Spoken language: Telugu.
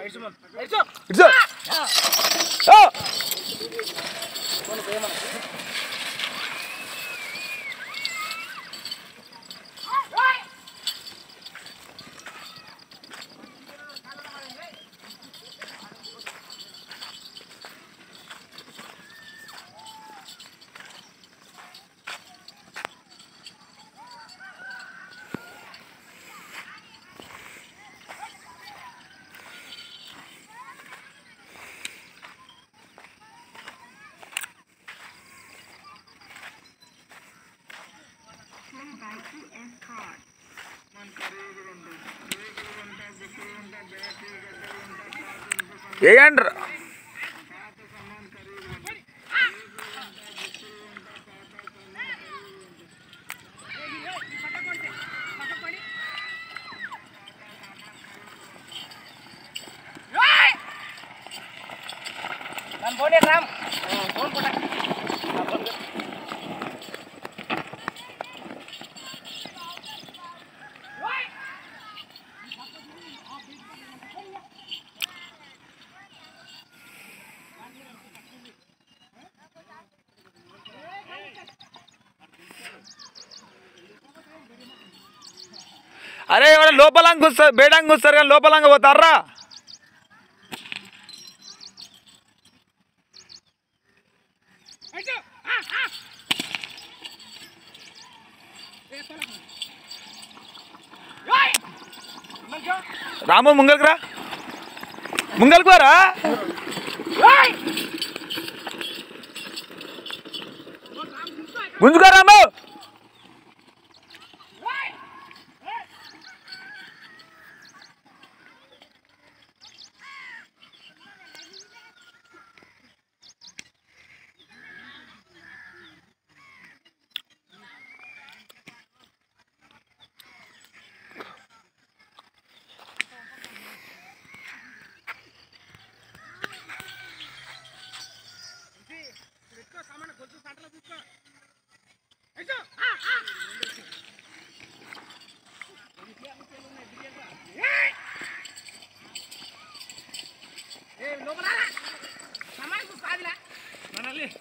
일점 일점 일점 야! 야! వేయండి ఫోన్ రామ్ ఫోన్ కొట్ట అరే ఎవడ లోపలంగా వస్తారు బేడంగా వస్తారు కానీ లోపలంగా పోతారా? రాము ముంగల్కి రా. ముంగల్కి వారా గుంజుకో రాము. Ready?